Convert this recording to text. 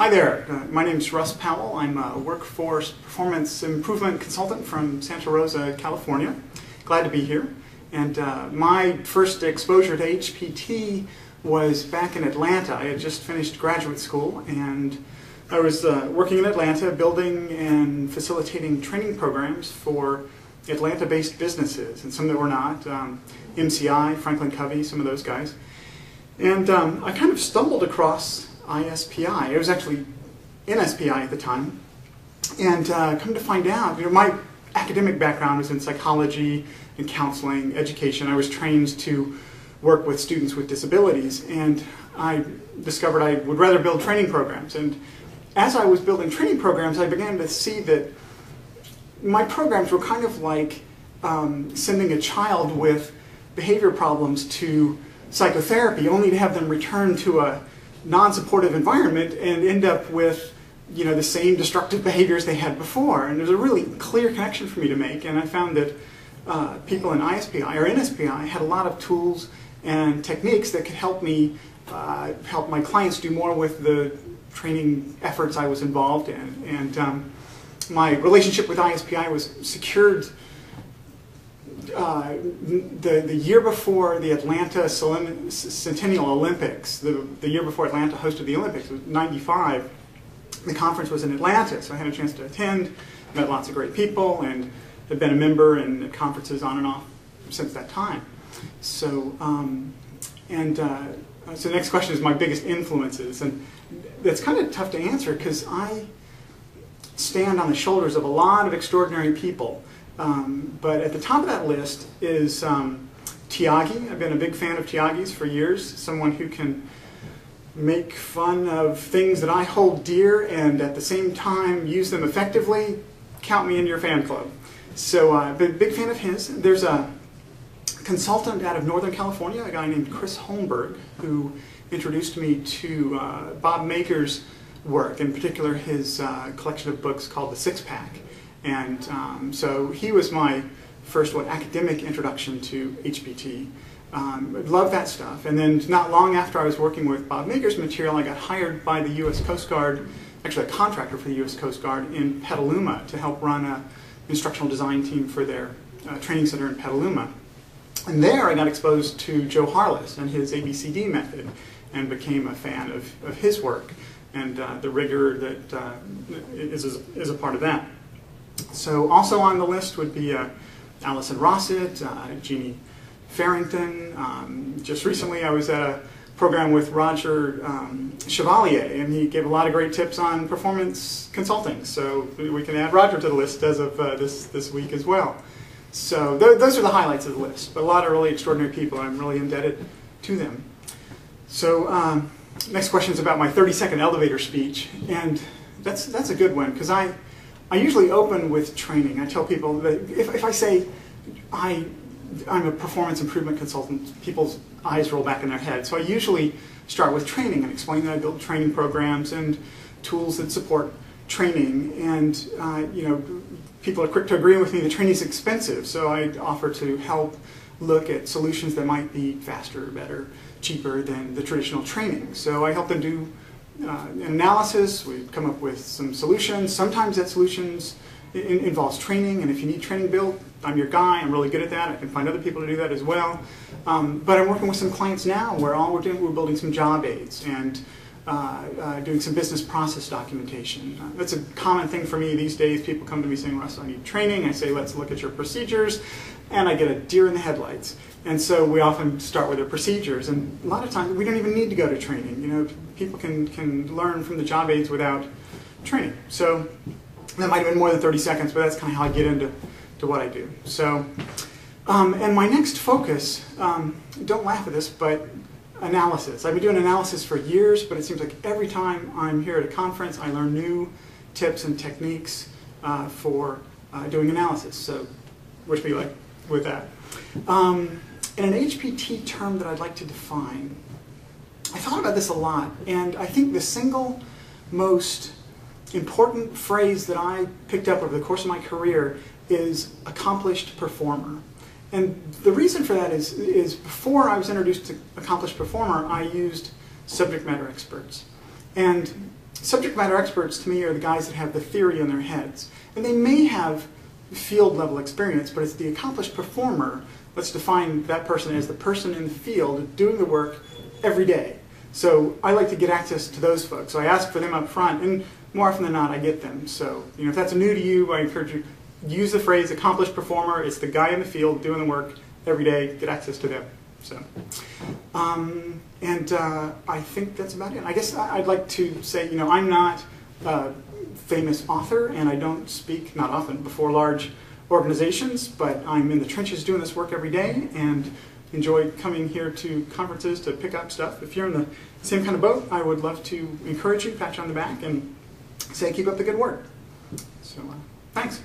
Hi there, uh, my name is Russ Powell. I'm a workforce performance improvement consultant from Santa Rosa, California. Glad to be here. And uh, my first exposure to HPT was back in Atlanta. I had just finished graduate school and I was uh, working in Atlanta building and facilitating training programs for Atlanta-based businesses and some that were not. Um, MCI, Franklin Covey, some of those guys. And um, I kind of stumbled across ISPI. It was actually NSPI at the time. And uh, come to find out, you know, my academic background was in psychology and counseling, education. I was trained to work with students with disabilities, and I discovered I would rather build training programs. And as I was building training programs, I began to see that my programs were kind of like um, sending a child with behavior problems to psychotherapy, only to have them return to a non-supportive environment and end up with you know the same destructive behaviors they had before. And there's a really clear connection for me to make. And I found that uh, people in ISPI or NSPI had a lot of tools and techniques that could help me uh, help my clients do more with the training efforts I was involved in. And um, my relationship with ISPI was secured uh, the, the year before the Atlanta Centennial Olympics, the, the year before Atlanta hosted the Olympics, was 95, the conference was in Atlanta, so I had a chance to attend, met lots of great people, and have been a member in conferences on and off since that time. So, um, and uh, so the next question is my biggest influences, and that's kind of tough to answer because I stand on the shoulders of a lot of extraordinary people um, but at the top of that list is um, Thiagi. I've been a big fan of Thiagi's for years. Someone who can make fun of things that I hold dear and at the same time use them effectively. Count me in your fan club. So I've uh, been a big fan of his. There's a consultant out of Northern California, a guy named Chris Holmberg, who introduced me to uh, Bob Mager's work, in particular his uh, collection of books called The Six Pack. And um, so he was my first what academic introduction to HPT. Um, love that stuff. And then not long after I was working with Bob Mager's material, I got hired by the U.S. Coast Guard, actually a contractor for the U.S. Coast Guard in Petaluma to help run an instructional design team for their uh, training center in Petaluma. And there I got exposed to Joe Harless and his ABCD method and became a fan of, of his work and uh, the rigor that uh, is, is a part of that. So also on the list would be uh, Allison Rossett, uh, Jeanne Farrington. Um, just recently I was at a program with Roger um, Chevalier, and he gave a lot of great tips on performance consulting. So we can add Roger to the list as of uh, this, this week as well. So th those are the highlights of the list, but a lot of really extraordinary people. I'm really indebted to them. So um, next question is about my 30-second elevator speech, and that's, that's a good one, because I, I usually open with training. I tell people that if, if I say I, I'm a performance improvement consultant, people's eyes roll back in their head. So I usually start with training and explain that I build training programs and tools that support training. And uh, you know, people are quick to agree with me that training is expensive, so I offer to help look at solutions that might be faster, better, cheaper than the traditional training. So I help them do uh, analysis, we come up with some solutions. Sometimes that solutions in, involves training, and if you need training built, I'm your guy. I'm really good at that. I can find other people to do that as well. Um, but I'm working with some clients now where all we're doing, we're building some job aids and uh, uh, doing some business process documentation. Uh, that's a common thing for me these days. People come to me saying, Russ, I need training. I say, let's look at your procedures. And I get a deer in the headlights. And so we often start with the procedures. And a lot of times we don't even need to go to training. You know, people can, can learn from the job aids without training. So that might have been more than 30 seconds, but that's kind of how I get into to what I do. So, um, and my next focus, um, don't laugh at this, but analysis. I've been doing analysis for years, but it seems like every time I'm here at a conference, I learn new tips and techniques uh, for uh, doing analysis. So wish me luck with that. Um, and an HPT term that I'd like to define I thought about this a lot, and I think the single most important phrase that I picked up over the course of my career is accomplished performer. And the reason for that is, is before I was introduced to accomplished performer, I used subject matter experts. And subject matter experts to me are the guys that have the theory in their heads. And they may have field level experience, but it's the accomplished performer. Let's define that person as the person in the field doing the work every day. So I like to get access to those folks. So I ask for them up front, and more often than not, I get them. So you know, if that's new to you, I encourage you use the phrase accomplished performer. It's the guy in the field doing the work every day. Get access to them. So, um, and uh, I think that's about it. I guess I'd like to say, you know, I'm not a famous author, and I don't speak not often before large organizations, but I'm in the trenches doing this work every day, and enjoy coming here to conferences to pick up stuff. If you're in the same kind of boat, I would love to encourage you, pat you on the back, and say keep up the good work. So, uh, thanks.